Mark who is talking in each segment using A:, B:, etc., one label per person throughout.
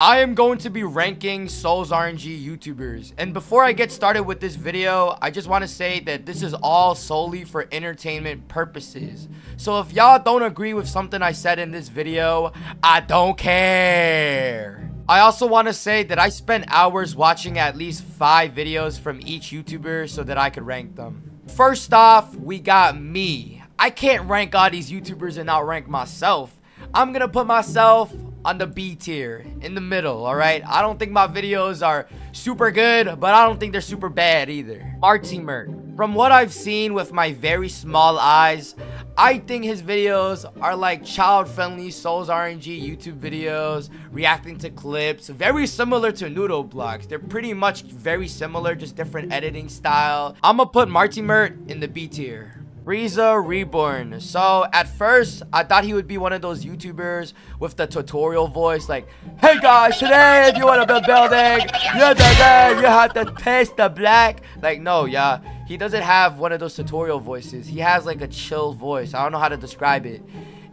A: I am going to be ranking Sol's RNG YouTubers. And before I get started with this video, I just want to say that this is all solely for entertainment purposes. So if y'all don't agree with something I said in this video, I don't care. I also want to say that I spent hours watching at least 5 videos from each YouTuber so that I could rank them. First off, we got me. I can't rank all these YouTubers and not rank myself. I'm gonna put myself on the B tier, in the middle, alright? I don't think my videos are super good, but I don't think they're super bad either. Marty Mert. From what I've seen with my very small eyes, I think his videos are like child-friendly Sol's RNG YouTube videos, reacting to clips, very similar to Noodle Blocks. They're pretty much very similar, just different editing style. I'ma put Marty Mert in the B tier. Frieza Reborn. So at first, I thought he would be one of those YouTubers with the tutorial voice, like, Hey guys, today if you want to build building, you have to taste the black. Like, no, yeah. He doesn't have one of those tutorial voices. He has like a chill voice. I don't know how to describe it.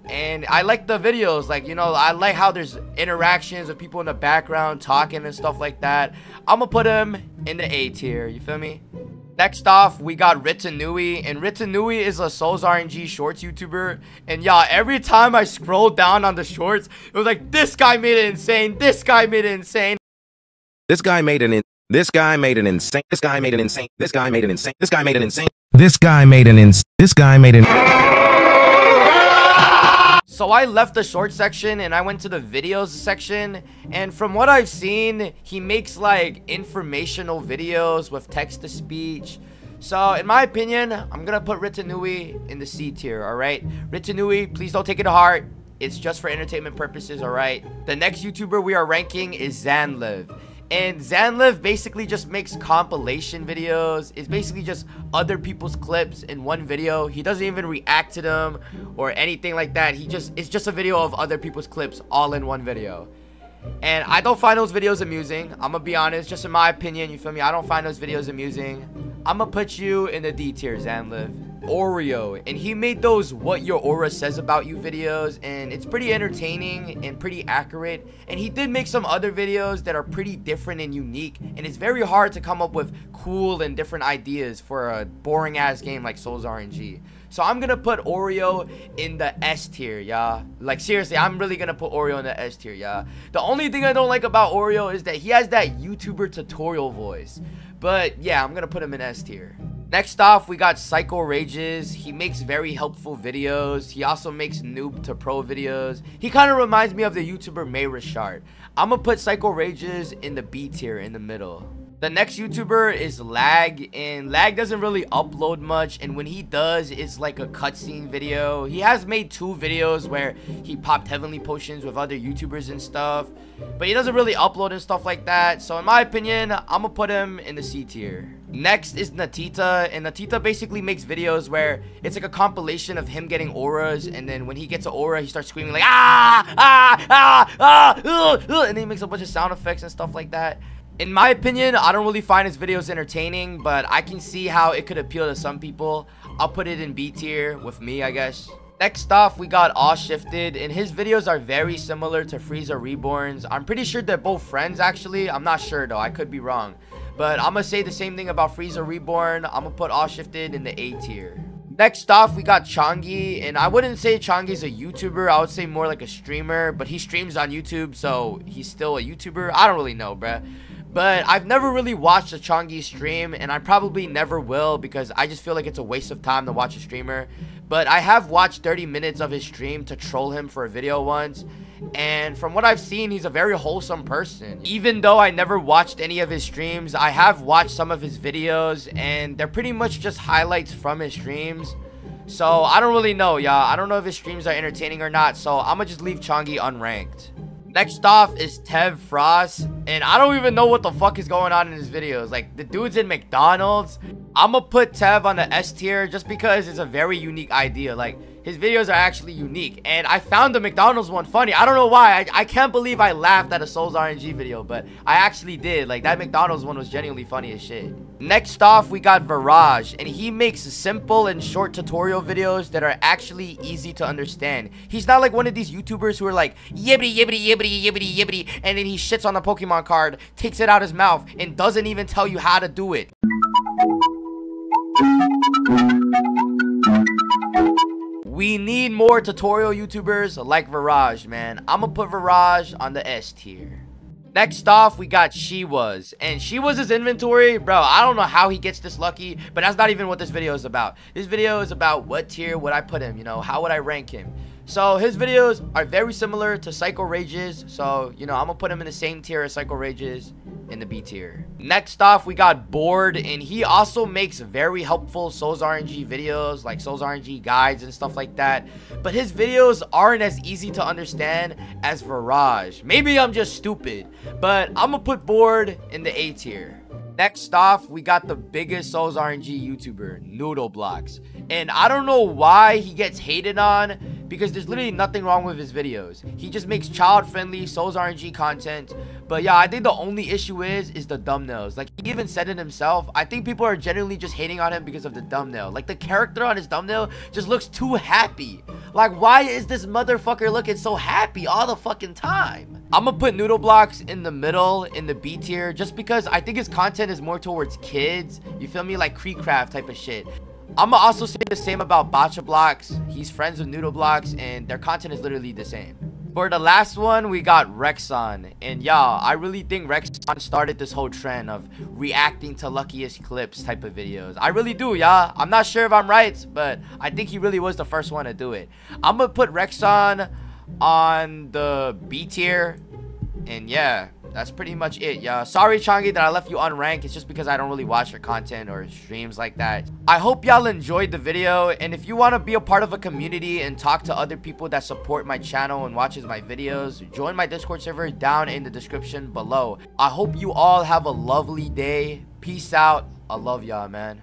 A: And I like the videos, like, you know, I like how there's interactions of people in the background talking and stuff like that. I'm gonna put him in the A tier, you feel me? Next off, we got Ritanui, and Ritanui is a Sol's RNG Shorts YouTuber, and yeah, every time I scroll down on the shorts, it was like, this guy made it insane, this guy made it insane.
B: This guy made an in this guy made an insane this guy made an insane this guy made an insane this guy made an insane this guy made an ins this guy made an
A: so I left the short section and I went to the videos section and from what I've seen, he makes like informational videos with text-to-speech. So in my opinion, I'm gonna put Ritanui in the C tier, alright? Ritanui, please don't take it to heart. It's just for entertainment purposes, alright? The next YouTuber we are ranking is Zanlev. And Zanlev basically just makes compilation videos. It's basically just other people's clips in one video. He doesn't even react to them or anything like that. He just it's just a video of other people's clips all in one video. And I don't find those videos amusing. I'm gonna be honest, just in my opinion, you feel me? I don't find those videos amusing. I'm gonna put you in the D tier, Zanlev. Oreo and he made those what your aura says about you videos and it's pretty entertaining and pretty accurate and he did make some other videos that are pretty different and unique and it's very hard to come up with cool and different ideas for a boring ass game like Sol's RNG so I'm gonna put Oreo in the S tier, yeah. Like seriously, I'm really gonna put Oreo in the S tier, yeah. The only thing I don't like about Oreo is that he has that YouTuber tutorial voice. But yeah, I'm gonna put him in S tier. Next off, we got Psycho Rages. He makes very helpful videos. He also makes noob to pro videos. He kind of reminds me of the YouTuber May Richard. I'm to put Psycho Rages in the B tier in the middle. The next YouTuber is Lag, and Lag doesn't really upload much, and when he does, it's like a cutscene video. He has made two videos where he popped Heavenly Potions with other YouTubers and stuff, but he doesn't really upload and stuff like that, so in my opinion, I'm gonna put him in the C tier. Next is Natita, and Natita basically makes videos where it's like a compilation of him getting auras, and then when he gets an aura, he starts screaming like, ah, ah, ah, ah, uh, uh, and then he makes a bunch of sound effects and stuff like that. In my opinion, I don't really find his videos entertaining, but I can see how it could appeal to some people. I'll put it in B tier with me, I guess. Next off, we got All Shifted, and his videos are very similar to Frieza Reborn's. I'm pretty sure they're both friends, actually. I'm not sure, though. I could be wrong. But I'm to say the same thing about Frieza Reborn. I'm to put All Shifted in the A tier. Next off, we got Chongi, and I wouldn't say Chongi's a YouTuber. I would say more like a streamer, but he streams on YouTube, so he's still a YouTuber. I don't really know, bruh. But I've never really watched a Chongi stream, and I probably never will because I just feel like it's a waste of time to watch a streamer. But I have watched 30 minutes of his stream to troll him for a video once. And from what I've seen, he's a very wholesome person. Even though I never watched any of his streams, I have watched some of his videos, and they're pretty much just highlights from his streams. So I don't really know, y'all. I don't know if his streams are entertaining or not, so I'm gonna just leave Chongi unranked. Next off is Tev Frost. And I don't even know what the fuck is going on in his videos. Like, the dude's in McDonald's. I'm gonna put Tev on the S tier just because it's a very unique idea. Like, his videos are actually unique. And I found the McDonald's one funny. I don't know why. I, I can't believe I laughed at a Sol's RNG video, but I actually did. Like, that McDonald's one was genuinely funny as shit. Next off, we got Virage, and he makes simple and short tutorial videos that are actually easy to understand. He's not like one of these YouTubers who are like, yibbity, yibbity, yibbity, yibbity, yibbity, and then he shits on the Pokemon card, takes it out his mouth, and doesn't even tell you how to do it. We need more tutorial YouTubers like Virage, man. I'm gonna put Virage on the S tier. Next off, we got She Was. And She Was' his inventory, bro, I don't know how he gets this lucky, but that's not even what this video is about. This video is about what tier would I put him, you know, how would I rank him. So his videos are very similar to Psycho Rages. So, you know, I'm going to put him in the same tier as Psycho Rages in the B tier. Next off, we got Bored, and he also makes very helpful Sol's RNG videos, like Sol's RNG guides and stuff like that. But his videos aren't as easy to understand as Virage. Maybe I'm just stupid, but I'm gonna put Bored in the A tier. Next off, we got the biggest Sol's RNG YouTuber, Noodle Blocks. And I don't know why he gets hated on because there's literally nothing wrong with his videos. He just makes child-friendly Sol's RNG content. But yeah, I think the only issue is, is the thumbnails. Like, he even said it himself. I think people are genuinely just hating on him because of the thumbnail. Like, the character on his thumbnail just looks too happy. Like, why is this motherfucker looking so happy all the fucking time? I'm gonna put Noodle Blocks in the middle, in the B tier, just because I think his content is more towards kids. You feel me? Like KreekCraft type of shit. I'm gonna also say the same about Bacha Blocks. He's friends with Noodle Blocks, and their content is literally the same. For the last one, we got Rexon. And y'all, I really think Rexon started this whole trend of reacting to luckiest clips type of videos. I really do, y'all. I'm not sure if I'm right, but I think he really was the first one to do it. I'm gonna put Rexon on the B tier. And yeah, that's pretty much it, yeah. Sorry, Changi, that I left you unranked. It's just because I don't really watch your content or streams like that. I hope y'all enjoyed the video. And if you want to be a part of a community and talk to other people that support my channel and watches my videos, join my Discord server down in the description below. I hope you all have a lovely day. Peace out. I love y'all, man.